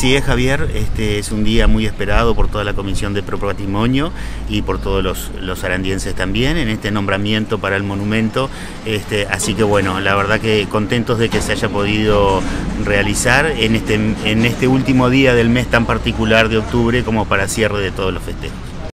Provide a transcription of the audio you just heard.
Así es, Javier, este es un día muy esperado por toda la Comisión de Pro Patrimonio y por todos los, los arandienses también en este nombramiento para el monumento. Este, así que bueno, la verdad que contentos de que se haya podido realizar en este, en este último día del mes tan particular de octubre como para cierre de todos los festejos.